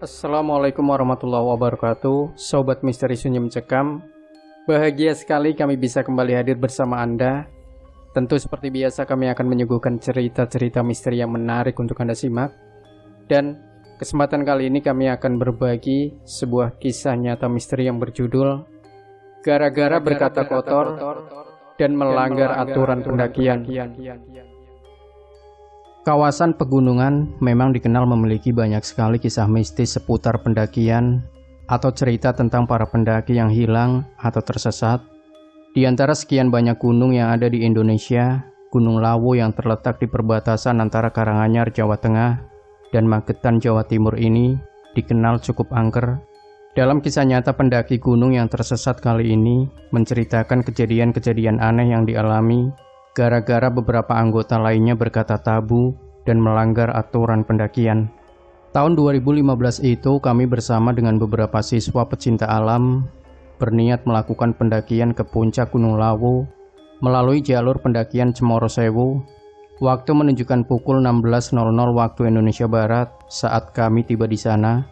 Assalamualaikum warahmatullahi wabarakatuh. Sobat Misteri Sunyi Mencekam Bahagia sekali kami bisa kembali hadir bersama Anda. Tentu seperti biasa kami akan menyuguhkan cerita-cerita misteri yang menarik untuk Anda simak. Dan kesempatan kali ini kami akan berbagi sebuah kisah nyata misteri yang berjudul Gara-gara berkata kotor dan melanggar aturan pendakian Kawasan pegunungan memang dikenal memiliki banyak sekali kisah mistis seputar pendakian atau cerita tentang para pendaki yang hilang atau tersesat. Di antara sekian banyak gunung yang ada di Indonesia, Gunung Lawu yang terletak di perbatasan antara Karanganyar, Jawa Tengah, dan Magetan, Jawa Timur ini dikenal cukup angker. Dalam kisah nyata pendaki gunung yang tersesat kali ini menceritakan kejadian-kejadian aneh yang dialami gara-gara beberapa anggota lainnya berkata tabu dan melanggar aturan pendakian. Tahun 2015 itu kami bersama dengan beberapa siswa pecinta alam berniat melakukan pendakian ke puncak Gunung Lawu melalui jalur pendakian Cemoro Sewu. Waktu menunjukkan pukul 16.00 waktu Indonesia Barat saat kami tiba di sana.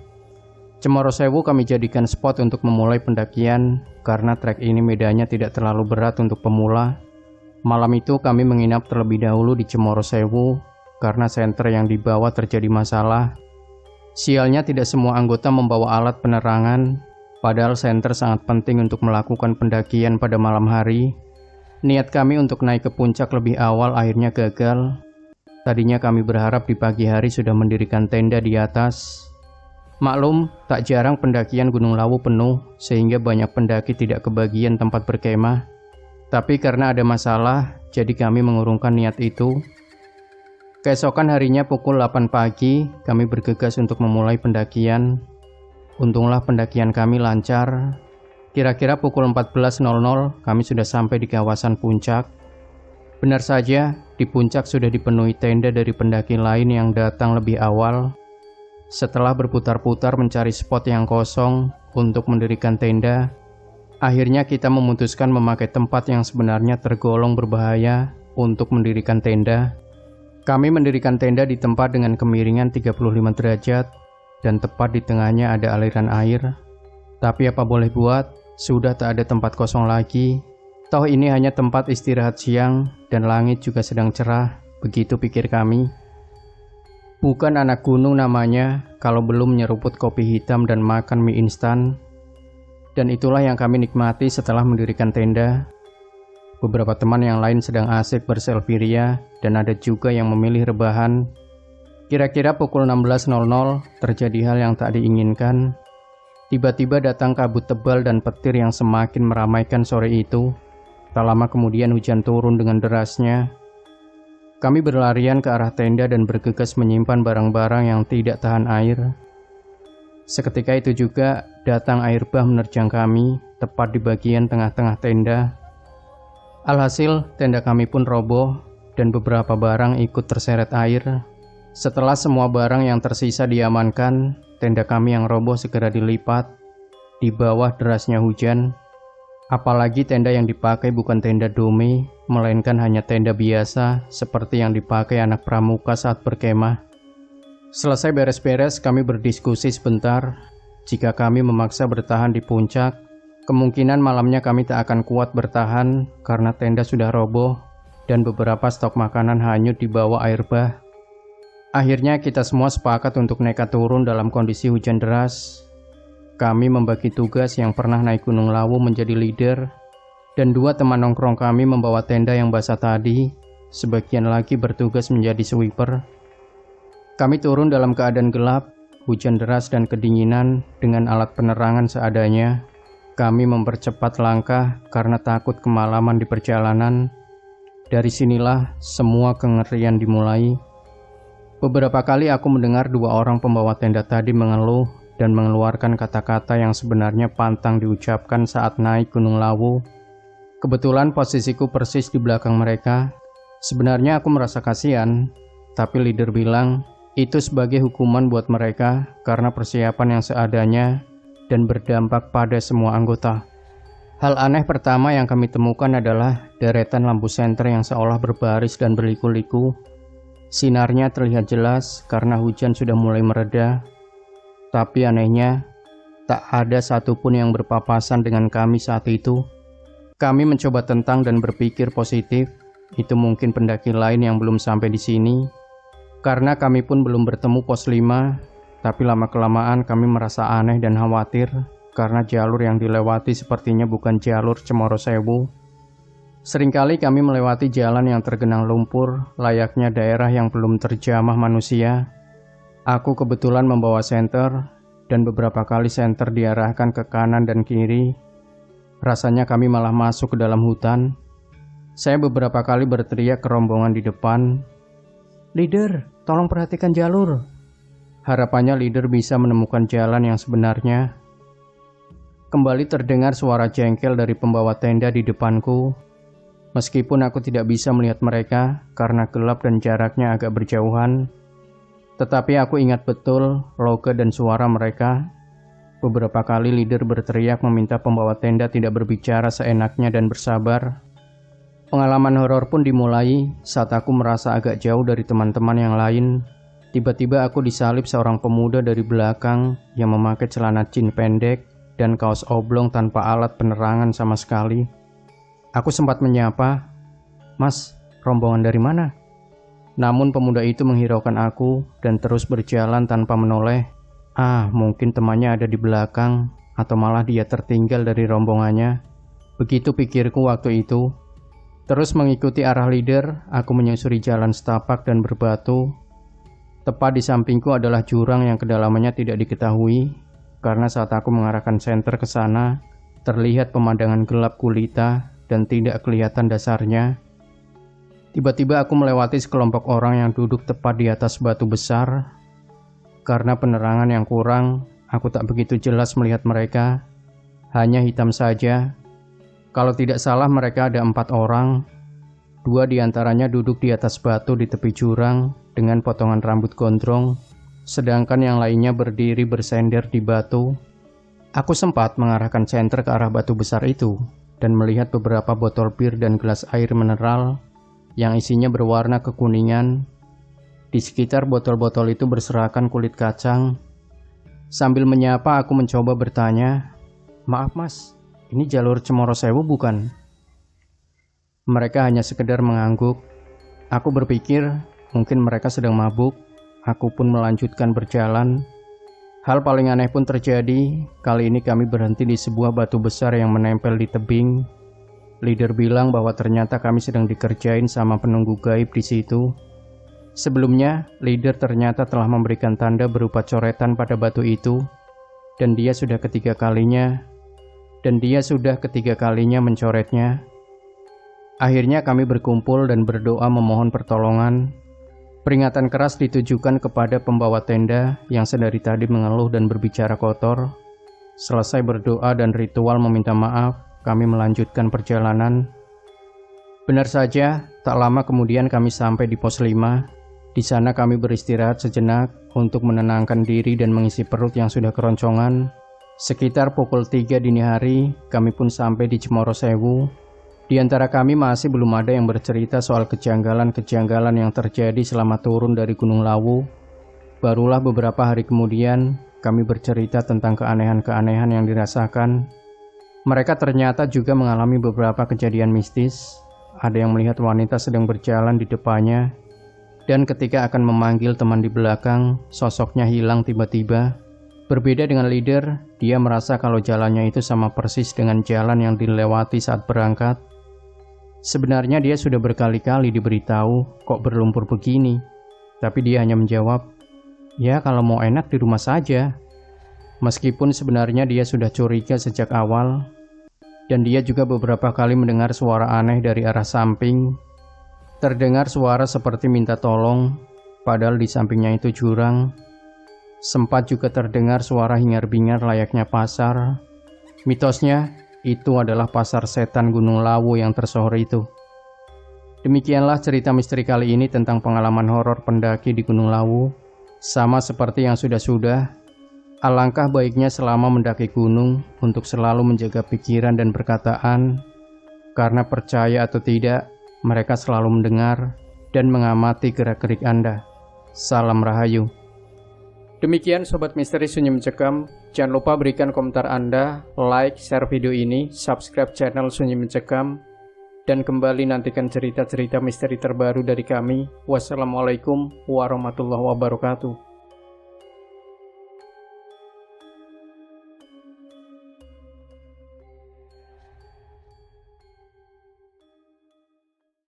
Cemoro Sewu kami jadikan spot untuk memulai pendakian karena trek ini medannya tidak terlalu berat untuk pemula Malam itu kami menginap terlebih dahulu di Cemoro Sewu karena senter yang dibawa terjadi masalah. Sialnya tidak semua anggota membawa alat penerangan, padahal senter sangat penting untuk melakukan pendakian pada malam hari. Niat kami untuk naik ke puncak lebih awal akhirnya gagal. Tadinya kami berharap di pagi hari sudah mendirikan tenda di atas. Maklum, tak jarang pendakian Gunung Lawu penuh sehingga banyak pendaki tidak kebagian tempat berkemah. Tapi karena ada masalah, jadi kami mengurungkan niat itu. Keesokan harinya pukul 8 pagi, kami bergegas untuk memulai pendakian. Untunglah pendakian kami lancar. Kira-kira pukul 14.00 kami sudah sampai di kawasan puncak. Benar saja, di puncak sudah dipenuhi tenda dari pendaki lain yang datang lebih awal. Setelah berputar-putar mencari spot yang kosong untuk mendirikan tenda, Akhirnya kita memutuskan memakai tempat yang sebenarnya tergolong berbahaya untuk mendirikan tenda. Kami mendirikan tenda di tempat dengan kemiringan 35 derajat dan tepat di tengahnya ada aliran air. Tapi apa boleh buat, sudah tak ada tempat kosong lagi. Toh ini hanya tempat istirahat siang dan langit juga sedang cerah, begitu pikir kami. Bukan anak gunung namanya kalau belum nyeruput kopi hitam dan makan mie instan dan itulah yang kami nikmati setelah mendirikan tenda. Beberapa teman yang lain sedang asik berselfie dan ada juga yang memilih rebahan. Kira-kira pukul 16.00 terjadi hal yang tak diinginkan. Tiba-tiba datang kabut tebal dan petir yang semakin meramaikan sore itu. Tak lama kemudian hujan turun dengan derasnya. Kami berlarian ke arah tenda dan bergegas menyimpan barang-barang yang tidak tahan air. Seketika itu juga datang air bah menerjang kami tepat di bagian tengah-tengah tenda. Alhasil, tenda kami pun roboh dan beberapa barang ikut terseret air. Setelah semua barang yang tersisa diamankan, tenda kami yang roboh segera dilipat. Di bawah derasnya hujan, apalagi tenda yang dipakai bukan tenda dome, melainkan hanya tenda biasa seperti yang dipakai anak pramuka saat berkemah. Selesai beres-beres, kami berdiskusi sebentar. Jika kami memaksa bertahan di puncak, kemungkinan malamnya kami tak akan kuat bertahan karena tenda sudah roboh dan beberapa stok makanan hanyut di bawah air bah. Akhirnya kita semua sepakat untuk nekat turun dalam kondisi hujan deras. Kami membagi tugas yang pernah naik Gunung Lawu menjadi leader, dan dua teman nongkrong kami membawa tenda yang basah tadi, sebagian lagi bertugas menjadi sweeper. Kami turun dalam keadaan gelap, hujan deras dan kedinginan dengan alat penerangan seadanya. Kami mempercepat langkah karena takut kemalaman di perjalanan. Dari sinilah semua kengerian dimulai. Beberapa kali aku mendengar dua orang pembawa tenda tadi mengeluh dan mengeluarkan kata-kata yang sebenarnya pantang diucapkan saat naik Gunung Lawu. Kebetulan posisiku persis di belakang mereka. Sebenarnya aku merasa kasihan, tapi leader bilang itu sebagai hukuman buat mereka karena persiapan yang seadanya dan berdampak pada semua anggota. Hal aneh pertama yang kami temukan adalah deretan lampu senter yang seolah berbaris dan berliku-liku. Sinarnya terlihat jelas karena hujan sudah mulai mereda. Tapi anehnya, tak ada satupun yang berpapasan dengan kami saat itu. Kami mencoba tentang dan berpikir positif, itu mungkin pendaki lain yang belum sampai di sini. Karena kami pun belum bertemu pos 5, tapi lama-kelamaan kami merasa aneh dan khawatir karena jalur yang dilewati sepertinya bukan jalur Cemoro Sewu. Seringkali kami melewati jalan yang tergenang lumpur, layaknya daerah yang belum terjamah manusia. Aku kebetulan membawa senter, dan beberapa kali senter diarahkan ke kanan dan kiri Rasanya kami malah masuk ke dalam hutan. Saya beberapa kali berteriak ke rombongan di depan. Leader, tolong perhatikan jalur. Harapannya leader bisa menemukan jalan yang sebenarnya. Kembali terdengar suara jengkel dari pembawa tenda di depanku. Meskipun aku tidak bisa melihat mereka karena gelap dan jaraknya agak berjauhan, tetapi aku ingat betul logo dan suara mereka Beberapa kali leader berteriak meminta pembawa tenda tidak berbicara seenaknya dan bersabar. Pengalaman horor pun dimulai saat aku merasa agak jauh dari teman-teman yang lain. Tiba-tiba aku disalip seorang pemuda dari belakang yang memakai celana jin pendek dan kaos oblong tanpa alat penerangan sama sekali. Aku sempat menyapa, "Mas, rombongan dari mana?" Namun pemuda itu menghiraukan aku dan terus berjalan tanpa menoleh. Ah, mungkin temannya ada di belakang, atau malah dia tertinggal dari rombongannya. Begitu pikirku waktu itu. Terus mengikuti arah leader, aku menyusuri jalan setapak dan berbatu. Tepat di sampingku adalah jurang yang kedalamannya tidak diketahui, karena saat aku mengarahkan senter ke sana, terlihat pemandangan gelap gulita dan tidak kelihatan dasarnya. Tiba-tiba aku melewati sekelompok orang yang duduk tepat di atas batu besar karena penerangan yang kurang, aku tak begitu jelas melihat mereka. Hanya hitam saja. Kalau tidak salah mereka ada empat orang. Dua di antaranya duduk di atas batu di tepi jurang dengan potongan rambut gondrong, sedangkan yang lainnya berdiri bersender di batu. Aku sempat mengarahkan senter ke arah batu besar itu dan melihat beberapa botol bir dan gelas air mineral yang isinya berwarna kekuningan di sekitar botol-botol itu berserakan kulit kacang. Sambil menyapa aku mencoba bertanya, Maaf mas, ini jalur Cemoro Sewu bukan? Mereka hanya sekedar mengangguk. Aku berpikir mungkin mereka sedang mabuk. Aku pun melanjutkan berjalan. Hal paling aneh pun terjadi. Kali ini kami berhenti di sebuah batu besar yang menempel di tebing. Leader bilang bahwa ternyata kami sedang dikerjain sama penunggu gaib di situ. Sebelumnya, leader ternyata telah memberikan tanda berupa coretan pada batu itu, dan dia sudah ketiga kalinya, dan dia sudah ketiga kalinya mencoretnya. Akhirnya kami berkumpul dan berdoa memohon pertolongan. Peringatan keras ditujukan kepada pembawa tenda yang sedari tadi mengeluh dan berbicara kotor. Selesai berdoa dan ritual meminta maaf, kami melanjutkan perjalanan. Benar saja, tak lama kemudian kami sampai di pos 5 di sana kami beristirahat sejenak untuk menenangkan diri dan mengisi perut yang sudah keroncongan. Sekitar pukul 3 dini hari, kami pun sampai di Cemoro Sewu. Di antara kami masih belum ada yang bercerita soal kejanggalan-kejanggalan yang terjadi selama turun dari Gunung Lawu. Barulah beberapa hari kemudian, kami bercerita tentang keanehan-keanehan yang dirasakan. Mereka ternyata juga mengalami beberapa kejadian mistis. Ada yang melihat wanita sedang berjalan di depannya dan ketika akan memanggil teman di belakang, sosoknya hilang tiba-tiba. Berbeda dengan leader, dia merasa kalau jalannya itu sama persis dengan jalan yang dilewati saat berangkat. Sebenarnya dia sudah berkali-kali diberitahu kok berlumpur begini, tapi dia hanya menjawab, "Ya, kalau mau enak di rumah saja." Meskipun sebenarnya dia sudah curiga sejak awal, dan dia juga beberapa kali mendengar suara aneh dari arah samping Terdengar suara seperti minta tolong, padahal di sampingnya itu jurang. Sempat juga terdengar suara hingar-bingar layaknya pasar. Mitosnya, itu adalah pasar setan Gunung Lawu yang tersohor itu. Demikianlah cerita misteri kali ini tentang pengalaman horor pendaki di Gunung Lawu. Sama seperti yang sudah-sudah, alangkah baiknya selama mendaki gunung untuk selalu menjaga pikiran dan perkataan, karena percaya atau tidak, mereka selalu mendengar dan mengamati gerak-gerik Anda. Salam Rahayu. Demikian Sobat Misteri Sunyi Mencekam, jangan lupa berikan komentar Anda, like, share video ini, subscribe channel Sunyi Mencekam, dan kembali nantikan cerita-cerita misteri terbaru dari kami. Wassalamualaikum warahmatullahi wabarakatuh.